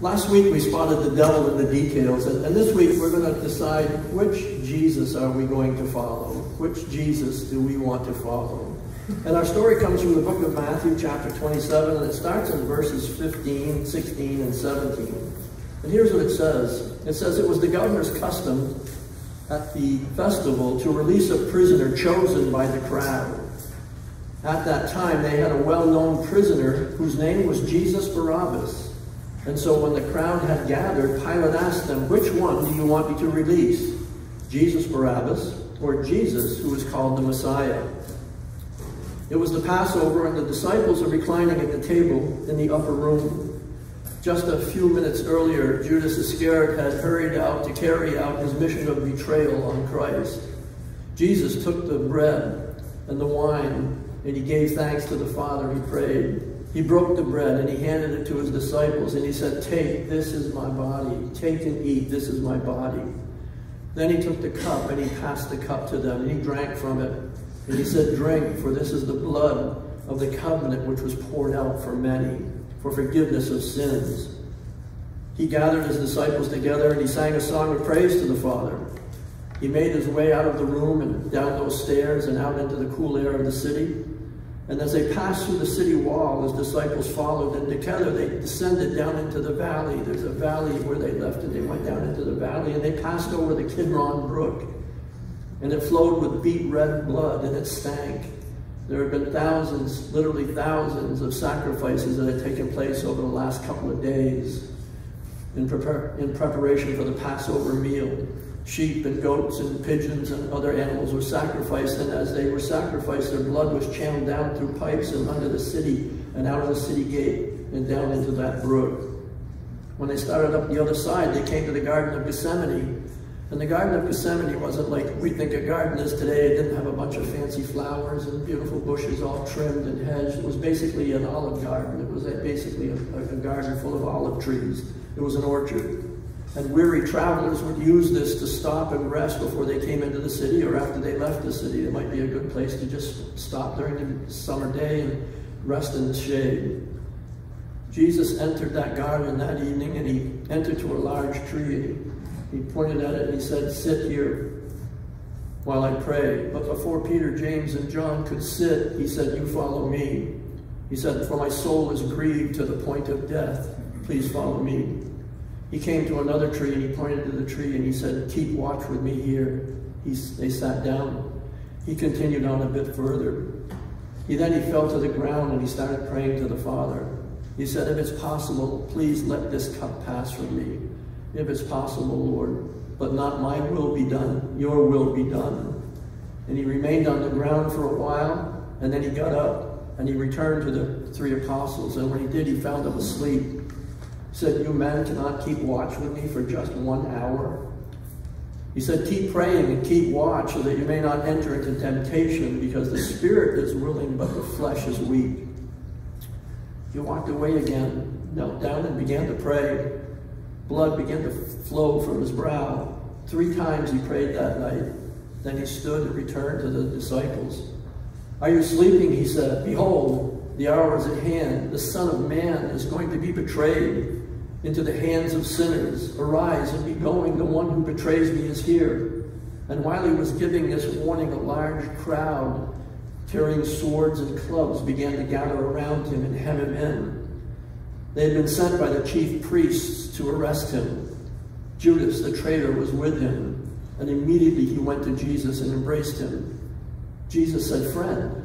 Last week we spotted the devil in the details, and, this week we're going to decide which Jesus are we going to follow? Which Jesus do we want to follow? And our story comes from the book of Matthew, chapter 27, and it starts in verses 15, 16, and 17. And here's what it says. It says, It was the governor's custom at the festival to release a prisoner chosen by the crowd. At that time, they had a well-known prisoner whose name was Jesus Barabbas. And so when the crowd had gathered, Pilate asked them, Which one do you want me to release? Jesus Barabbas or Jesus, who is called the Messiah? It was the Passover, and the disciples are reclining at the table in the upper room. Just a few minutes earlier, Judas Iscariot had hurried out to carry out his mission of betrayal on Christ. Jesus took the bread and the wine, and he gave thanks to the Father. He prayed. He broke the bread and he handed it to his disciples and he said, Take, this is my body. Take and eat, this is my body. Then he took the cup and he passed the cup to them and he drank from it. And he said, Drink, for this is the blood of the covenant which was poured out for many, for forgiveness of sins. He gathered his disciples together and he sang a song of praise to the Father. He made his way out of the room and down those stairs and out into the cool air of the city. And as they passed through the city wall, his disciples followed, and together they descended down into the valley. There's a valley where they left, and they went down into the valley, and they passed over the Kidron Brook. And it flowed with beet red blood, and it stank. There have been thousands, literally thousands, of sacrifices that have taken place over the last couple of days in, prepar in preparation for the Passover meal sheep and goats and pigeons and other animals were sacrificed, and as they were sacrificed, their blood was channeled down through pipes and under the city and out of the city gate and down into that brook. When they started up the other side, they came to the Garden of Gethsemane. And the Garden of Gethsemane wasn't like we think a garden is today. It didn't have a bunch of fancy flowers and beautiful bushes all trimmed and hedged. It was basically an olive garden. It was basically a, a garden full of olive trees. It was an orchard. And weary travelers would use this to stop and rest before they came into the city or after they left the city. It might be a good place to just stop during the summer day and rest in the shade. Jesus entered that garden that evening and he entered to a large tree. He pointed at it and he said, Sit here while I pray. But before Peter, James, and John could sit, he said, You follow me. He said, For my soul is grieved to the point of death. Please follow me. He came to another tree and he pointed to the tree and he said, keep watch with me here. He, they sat down. He continued on a bit further. He then he fell to the ground and he started praying to the Father. He said, if it's possible, please let this cup pass from me. If it's possible, Lord, but not my will be done, your will be done. And he remained on the ground for a while, and then he got up and he returned to the three apostles. And when he did, he found them asleep said, You men cannot keep watch with me for just one hour. He said, Keep praying and keep watch so that you may not enter into temptation because the spirit is willing, but the flesh is weak. He walked away again, knelt down and began to pray. Blood began to flow from his brow. Three times he prayed that night. Then he stood and returned to the disciples. Are you sleeping? He said. Behold, the hour is at hand. The Son of Man is going to be betrayed into the hands of sinners. Arise and be going, the one who betrays me is here. And while he was giving this warning, a large crowd carrying swords and clubs began to gather around him and hem him in. They had been sent by the chief priests to arrest him. Judas, the traitor, was with him, and immediately he went to Jesus and embraced him. Jesus said, friend.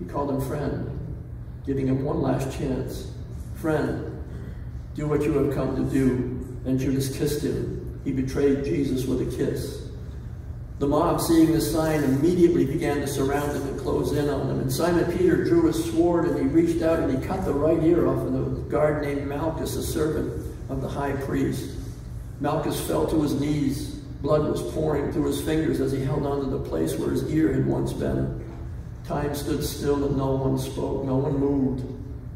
He called him friend, giving him one last chance. Friend, do what you have come to do. And Judas kissed him. He betrayed Jesus with a kiss. The mob, seeing this sign, immediately began to surround him and close in on him. And Simon Peter drew his sword and he reached out and he cut the right ear off of the guard named Malchus, a servant of the high priest. Malchus fell to his knees. Blood was pouring through his fingers as he held on to the place where his ear had once been. Time stood still and no one spoke, no one moved.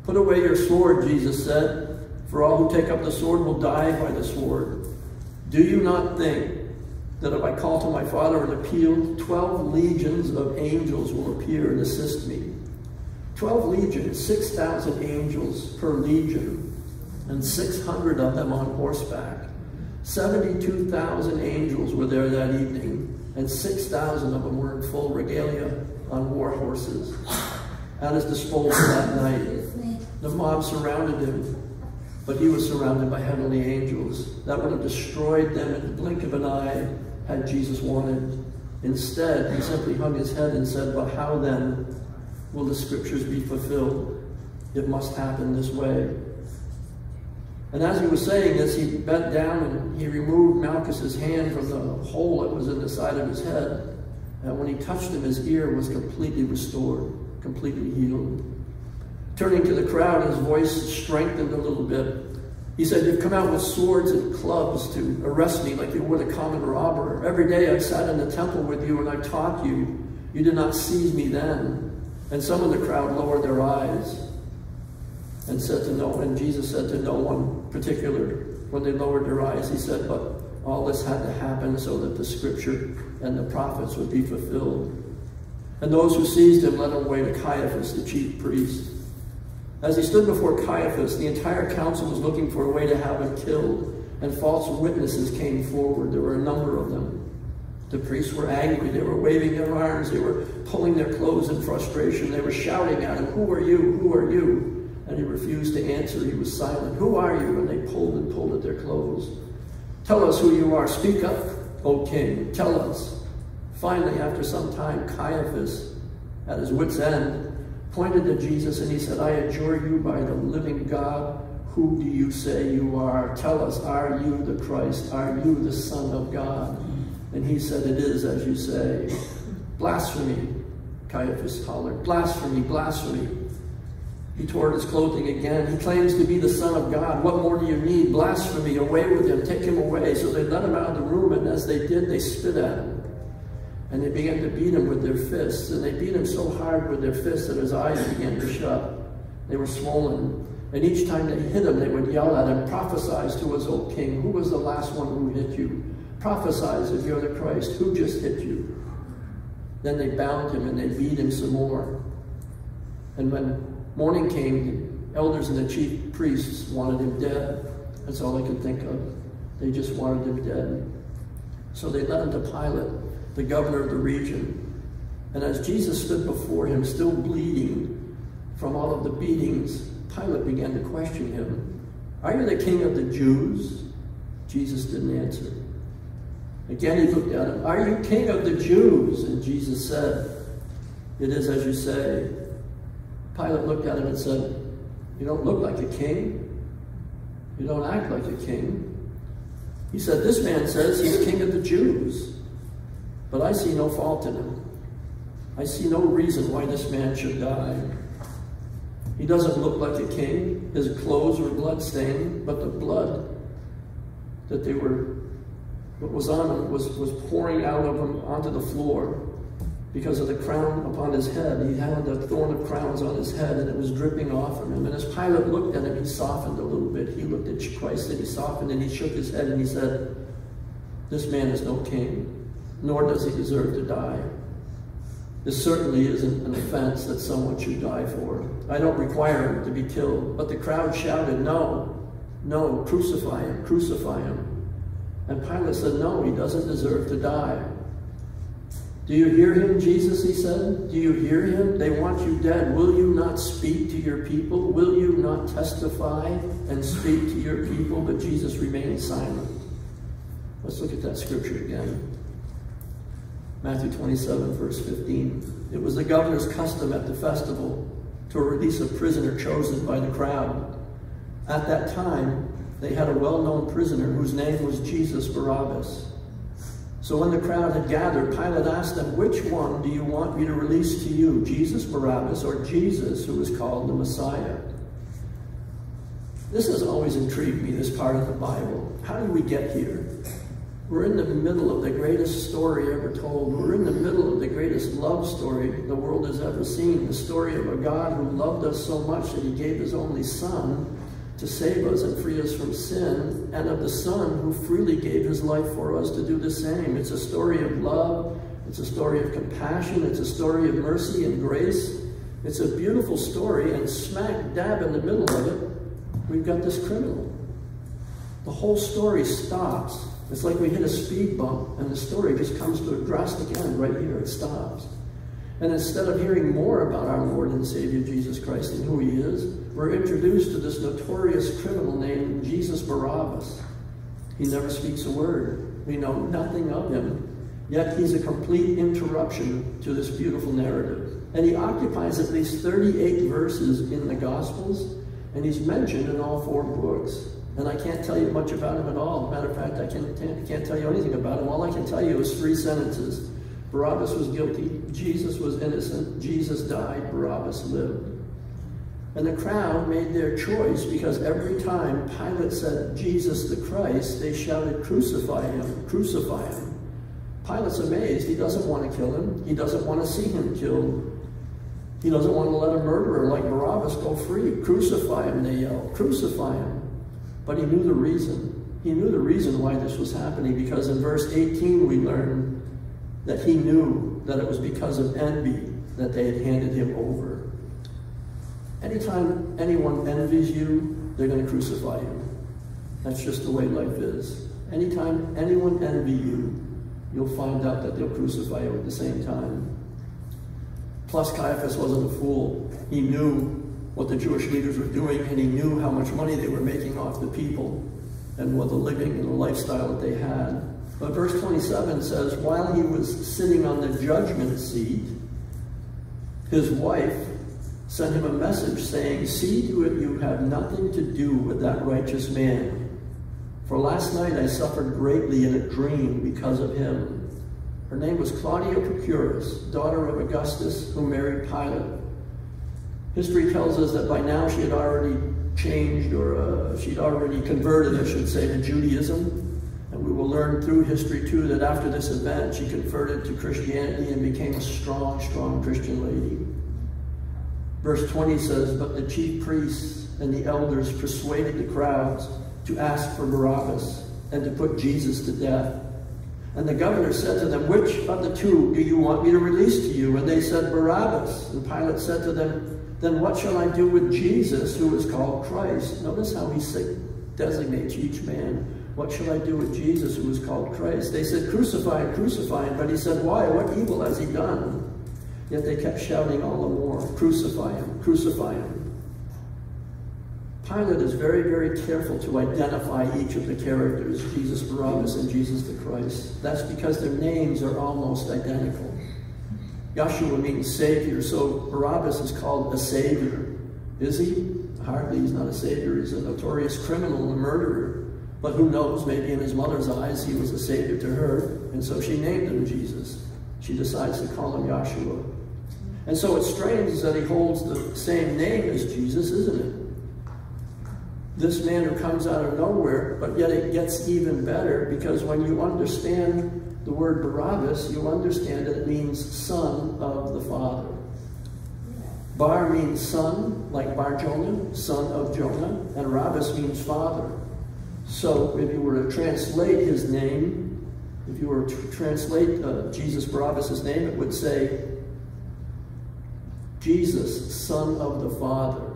Put away your sword, Jesus said. For all who take up the sword will die by the sword. Do you not think that if I call to my Father and appeal, 12 legions of angels will appear and assist me? 12 legions, 6,000 angels per legion. and 600 of them on horseback. 72,000 angels were there that evening, and 6,000 of them were in full regalia on war horses. At his disposal that night, the mob surrounded him, but he was surrounded by heavenly angels that would have destroyed them in the blink of an eye had Jesus wanted. Instead, he simply hung his head and said, But how then will the scriptures be fulfilled? It must happen this way. And as he was saying this, he bent down and he removed Malchus's hand from the hole that was in the side of his head. And when he touched him, his ear was completely restored, completely healed. Turning to the crowd, his voice strengthened a little bit. He said, You've come out with swords and clubs to arrest me like you would a common robber. Every day I sat in the temple with you and I taught you. You did not seize me then. And some of the crowd lowered their eyes and said to no, and Jesus said to no one particular, when they lowered their eyes, he said, but all this had to happen so that the scripture and the prophets would be fulfilled. And those who seized him led him away to Caiaphas, the chief priest. As he stood before Caiaphas, the entire council was looking for a way to have him killed, and false witnesses came forward. There were a number of them. The priests were angry. They were waving their arms. They were pulling their clothes in frustration. They were shouting at him, Who are you? Who are you? And he refused to answer. He was silent. Who are you? And they pulled and pulled at their clothes. Tell us who you are. Speak up, O king. Tell us. Finally, after some time, Caiaphas, at his wits' end, pointed to Jesus and he said, I adjure you by the living God, who do you say you are? Tell us, are you the Christ? Are you the Son of God? And he said, It is as you say. Blasphemy, Caiaphas hollered. Blasphemy, blasphemy. He tore his clothing again. He claims to be the Son of God. What more do you need? Blasphemy, away with him, take him away. So they let him out of the room, and as they did, they spit at him. And they began to beat him with their fists. And they beat him so hard with their fists that his eyes began to shut. They were swollen. And each time they hit him, they would yell at him, prophesize to us, O king, who was the last one who hit you? Prophesize if you're the Christ. Who just hit you? Then they bound him and they beat him some more. And when morning came, the elders and the chief priests wanted him dead. That's all they could think of. They just wanted him dead. So they led him to Pilate, the governor of the region. And as Jesus stood before him, still bleeding from all of the beatings, Pilate began to question him. Are you the king of the Jews? Jesus didn't answer. Again he looked at him. Are you king of the Jews? And Jesus said, It is as you say. Pilate looked at him and said, You don't look like a king. You don't act like a king. He said, This man says he's king of the Jews. But I see no fault in him. I see no reason why this man should die. He doesn't look like a king. His clothes were blood-stained, but the blood that they were what was on him was, was pouring out of him onto the floor because of the crown upon his head. He had a thorn of crowns on his head and it was dripping off of him. And as Pilate looked at him, he softened a little bit. He looked at Christ and he softened and he shook his head and he said, This man is no king, nor does he deserve to die. This certainly isn't an offense that someone should die for. I don't require him to be killed. But the crowd shouted, No, no, crucify him, crucify him. And Pilate said, No, he doesn't deserve to die. Do you hear him, Jesus? He said. Do you hear him? They want you dead. Will you not speak to your people? Will you not testify and speak to your people? But Jesus remained silent. Let's look at that scripture again. Matthew 27, verse 15. It was the governor's custom at the festival to release a prisoner chosen by the crowd. At that time, they had a well-known prisoner whose name was Jesus Barabbas. So when the crowd had gathered, Pilate asked them, Which one do you want me to release to you, Jesus Barabbas or Jesus who is called the Messiah? This has always intrigued me, this part of the Bible. How did we get here? We're in the middle of the greatest story ever told. We're in the middle of the greatest love story the world has ever seen. The story of a God who loved us so much that he gave his only son to save us and free us from sin, and of the Son who freely gave his life for us to do the same. It's a story of love, it's a story of compassion, it's a story of mercy and grace. It's a beautiful story, and smack dab in the middle of it we've got this criminal. The whole story stops. It's like we hit a speed bump, and the story just comes to a drastic end right here. It stops. And instead of hearing more about our Lord and Savior Jesus Christ and who he is, we're introduced to this notorious criminal named Jesus Barabbas. He never speaks a word. We know nothing of him. Yet he's a complete interruption to this beautiful narrative. And he occupies at least 38 verses in the Gospels, and he's mentioned in all four books. And I can't tell you much about him at all. Matter of fact, I can't, can't tell you anything about him. All I can tell you is three sentences. Barabbas was guilty. Jesus was innocent. Jesus died. Barabbas lived. And the crowd made their choice because every time Pilate said, Jesus the Christ, they shouted, crucify him, crucify him. Pilate's amazed. He doesn't want to kill him. He doesn't want to see him killed. He doesn't want to let a murderer like Barabbas go free. Crucify him, they yell. Crucify him. But he knew the reason. He knew the reason why this was happening because in verse 18 we learn that he knew that it was because of envy that they had handed him over. Anytime anyone envies you, they're going to crucify you. That's just the way life is. Anytime anyone envy you, you'll find out that they'll crucify you at the same time. Plus, Caiaphas wasn't a fool. He knew what the Jewish leaders were doing, and he knew how much money they were making off the people and what the living and the lifestyle that they had. But verse 27 says, while he was sitting on the judgment seat, his wife sent him a message saying, See to it you have nothing to do with that righteous man. For last night I suffered greatly in a dream because of him. Her name was Claudia Procula, daughter of Augustus, who married Pilate. History tells us that by now she had already changed, or uh, she'd already converted, I should say, to Judaism. And we will learn through history, too, that after this event, she converted to Christianity and became a strong, strong Christian lady. Verse 20 says, But the chief priests and the elders persuaded the crowds to ask for Barabbas and to put Jesus to death. And the governor said to them, Which of the two do you want me to release to you? And they said, Barabbas. And Pilate said to them, Then what shall I do with Jesus, who is called Christ? Notice how he designates each man. What shall I do with Jesus who is called Christ? They said, Crucify him, crucify him. But he said, Why? What evil has he done? Yet they kept shouting all the more, Crucify him, crucify him. Pilate is very, very careful to identify each of the characters, Jesus Barabbas and Jesus the Christ. That's because their names are almost identical. Yeshua means Savior, so Barabbas is called a Savior. Is he? Hardly. He's not a Savior. He's a notorious criminal and a murderer. But who knows, maybe in his mother's eyes, he was a savior to her, and so she named him Jesus. She decides to call him Yahshua. And so it's strange that he holds the same name as Jesus, isn't it? This man who comes out of nowhere, but yet it gets even better because when you understand the word Barabbas, you'll understand that it means son of the Father. Bar means son, like Bar Jonah, son of Jonah, and Rabbas means father. So if you were to translate his name, if you were to translate uh, Jesus Barabbas' name, it would say, Jesus, Son of the Father.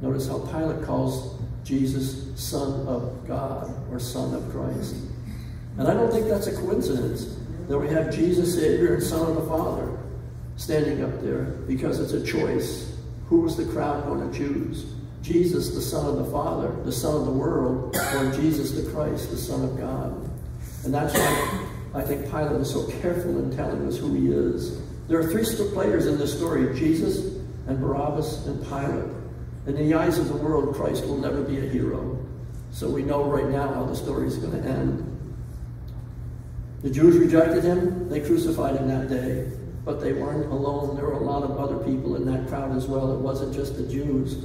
Notice how Pilate calls Jesus Son of God or Son of Christ. And I don't think that's a coincidence that we have Jesus, Savior, and Son of the Father standing up there because it's a choice. Who was the crowd going to choose? Jesus, the Son of the Father, the Son of the world, or Jesus the Christ, the Son of God. And that's why I think Pilate is so careful in telling us who he is. There are three players in this story, Jesus and Barabbas and Pilate. In the eyes of the world, Christ will never be a hero. So we know right now how the story is going to end. The Jews rejected him. They crucified him that day. But they weren't alone. There were a lot of other people in that crowd as well. It wasn't just the Jews.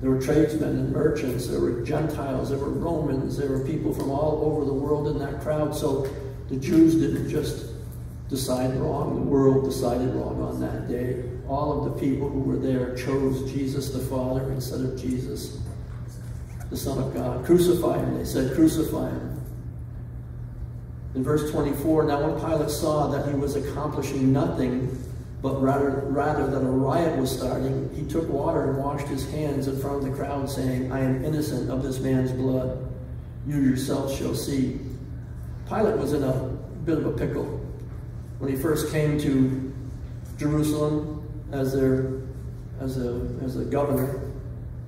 There were tradesmen and merchants, there were Gentiles, there were Romans, there were people from all over the world in that crowd. So the Jews didn't just decide wrong, the world decided wrong on that day. All of the people who were there chose Jesus the Father instead of Jesus, the Son of God. Crucify him, they said, crucify him. In verse 24, now when Pilate saw that he was accomplishing nothing, But rather, rather than a riot was starting, he took water and washed his hands in front of the crowd, saying, I am innocent of this man's blood. You yourselves shall see. Pilate was in a bit of a pickle. When he first came to Jerusalem as their as a as a governor,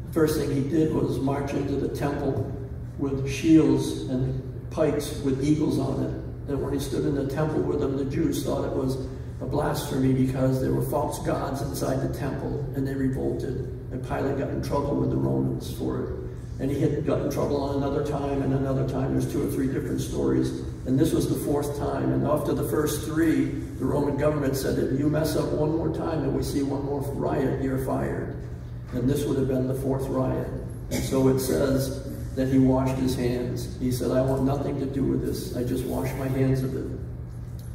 the first thing he did was march into the temple with shields and pikes with eagles on it. And when he stood in the temple with them, the Jews thought it was a blasphemy because there were false gods inside the temple and they revolted. And Pilate got in trouble with the Romans for it. And he had gotten in trouble on another time and another time. There's two or three different stories. And this was the fourth time. And after the first three, the Roman government said, if you mess up one more time and we see one more riot, you're fired. And this would have been the fourth riot. And so it says that he washed his hands. He said, I want nothing to do with this. I just wash my hands of it.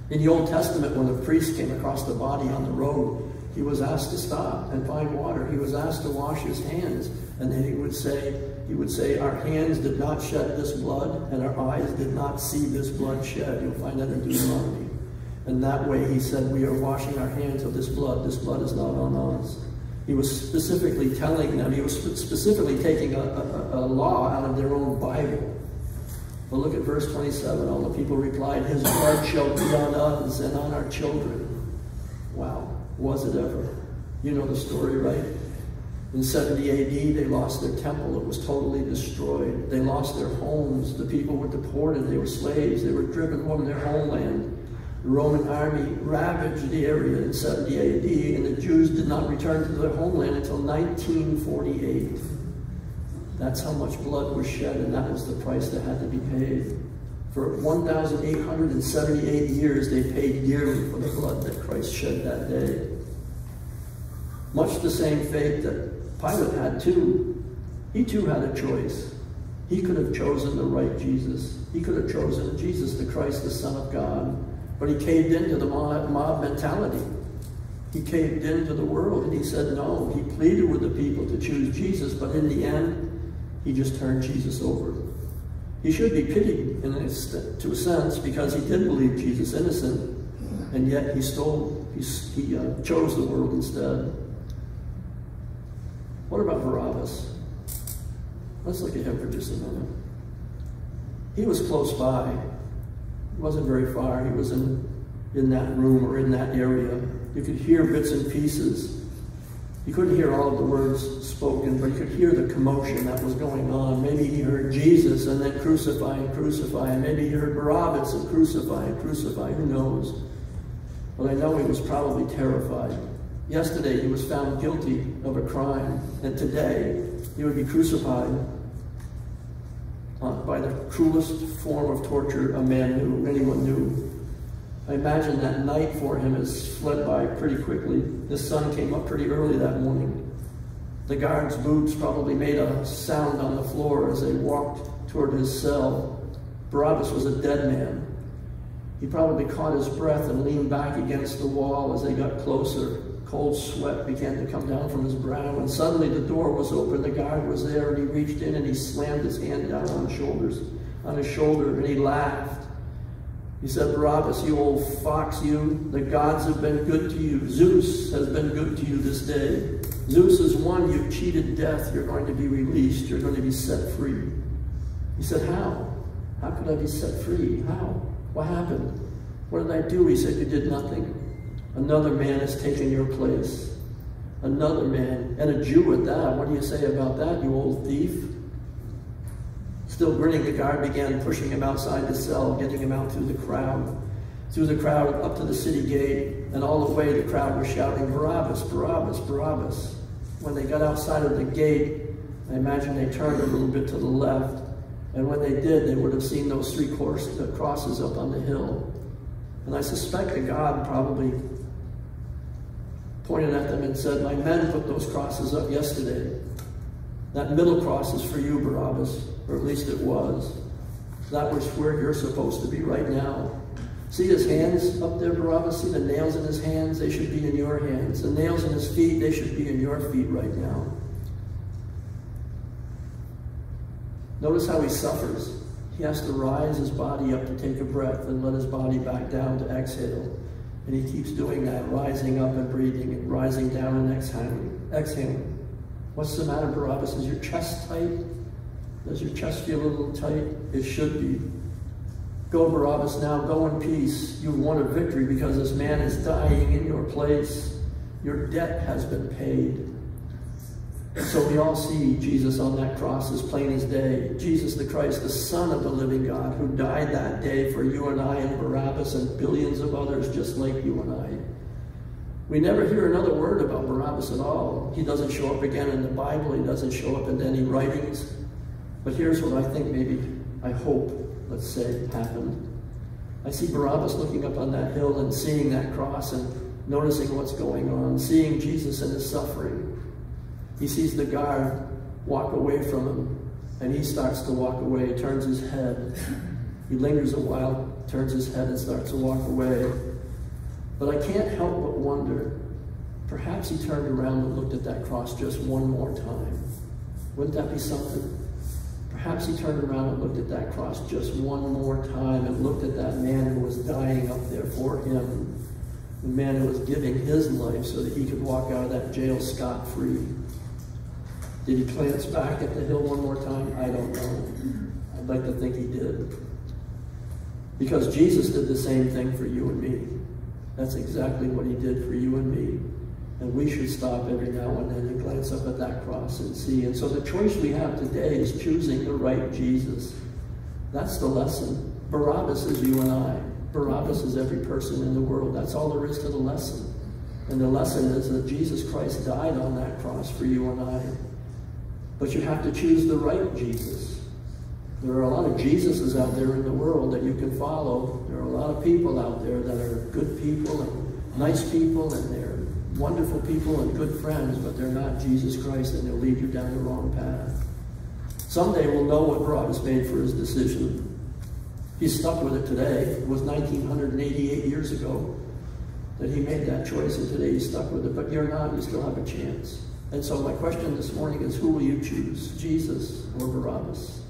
In the Old Testament, when a priest came across the body on the road, he was asked to stop and find water. He was asked to wash his hands. And then he would say, he would say, our hands did not shed this blood, and our eyes did not see this blood shed. You'll find that in Deuteronomy. And that way he said, we are washing our hands of this blood. This blood is not on us. He was specifically telling them, he was specifically taking a, a, a law out of their own Bible but look at verse 27. All the people replied, His blood shall be on us and on our children. Wow, was it ever? You know the story, right? In 70 AD, they lost their temple. It was totally destroyed. They lost their homes. The people were deported. They were slaves. They were driven from their homeland. The Roman army ravaged the area in 70 AD, and the Jews did not return to their homeland until 1948. That's how much blood was shed, and that was the price that had to be paid. For 1,878 years, they paid dearly for the blood that Christ shed that day. Much the same fate that Pilate had too. He too had a choice. He could have chosen the right Jesus. He could have chosen Jesus the Christ, the Son of God. But he caved into the mob mentality. He caved into the world and he said no. He pleaded with the people to choose Jesus, but in the end, he just turned Jesus over. He should be pitied in a, to a sense because he did believe Jesus innocent, and yet he stole, he, he uh, chose the world instead. What about Barabbas? Let's look at him for just a minute. He was close by. He wasn't very far. He was in, in that room or in that area. You could hear bits and pieces he couldn't hear all of the words spoken, but he could hear the commotion that was going on. Maybe he heard Jesus and then crucify and crucify, and maybe he heard Barabbas and crucify and crucify. Who knows? But I know he was probably terrified. Yesterday he was found guilty of a crime, and today he would be crucified uh, by the cruelest form of torture a man knew, anyone knew. I imagine that night for him has fled by pretty quickly. The sun came up pretty early that morning. The guard's boots probably made a sound on the floor as they walked toward his cell. Barabbas was a dead man. He probably caught his breath and leaned back against the wall as they got closer. Cold sweat began to come down from his brow, and suddenly the door was open. The guard was there, and he reached in and he slammed his hand down on the shoulders, on his shoulder, and he laughed. He said, Barabbas, you old fox, you, the gods have been good to you. Zeus has been good to you this day. Zeus has won. You've cheated death. You're going to be released. You're going to be set free. He said, how? How could I be set free? How? What happened? What did I do? He said, you did nothing. Another man has taken your place. Another man, and a Jew at that. What do you say about that, you old thief? Still grinning, the guard began pushing him outside the cell, getting him out through the crowd. Through the crowd up to the city gate, and all the way the crowd was shouting, Barabbas, Barabbas, Barabbas. When they got outside of the gate, I imagine they turned a little bit to the left, and when they did, they would have seen those three crosses up on the hill. And I suspect that God probably pointed at them and said, My men put those crosses up yesterday. That middle cross is for you, Barabbas or at least it was. That was where you're supposed to be right now. See his hands up there, Barabbas? See the nails in his hands? They should be in your hands. The nails in his feet, they should be in your feet right now. Notice how he suffers. He has to rise his body up to take a breath and let his body back down to exhale. And he keeps doing that, rising up and breathing, and rising down and exhaling. exhaling. What's the matter, Barabbas? Is your chest tight? Does your chest feel a little tight? It should be. Go, Barabbas, now go in peace. You've won a victory because this man is dying in your place. Your debt has been paid. So we all see Jesus on that cross as plain as day. Jesus the Christ, the Son of the living God, who died that day for you and I and Barabbas and billions of others just like you and I. We never hear another word about Barabbas at all. He doesn't show up again in the Bible. He doesn't show up in any writings. But here's what I think maybe, I hope, let's say, happened. I see Barabbas looking up on that hill and seeing that cross and noticing what's going on, seeing Jesus and his suffering. He sees the guard walk away from him, and he starts to walk away, turns his head. He lingers a while, turns his head, and starts to walk away. But I can't help but wonder, perhaps he turned around and looked at that cross just one more time. Wouldn't that be something? Perhaps he turned around and looked at that cross just one more time and looked at that man who was dying up there for him, the man who was giving his life so that he could walk out of that jail scot-free. Did he glance back at the hill one more time? I don't know. I'd like to think he did. Because Jesus did the same thing for you and me. That's exactly what he did for you and me. And we should stop every now and then and glance up at that cross and see. And so the choice we have today is choosing the right Jesus. That's the lesson. Barabbas is you and I. Barabbas is every person in the world. That's all there is to the lesson. And the lesson is that Jesus Christ died on that cross for you and I. But you have to choose the right Jesus. There are a lot of Jesuses out there in the world that you can follow. There are a lot of people out there that are good people and nice people and they're wonderful people and good friends, but they're not Jesus Christ and they'll lead you down the wrong path. Someday we'll know what Barabbas made for his decision. He's stuck with it today. It was 1988 years ago that he made that choice, and today he's stuck with it. But you're not. You still have a chance. And so my question this morning is, who will you choose, Jesus or Barabbas?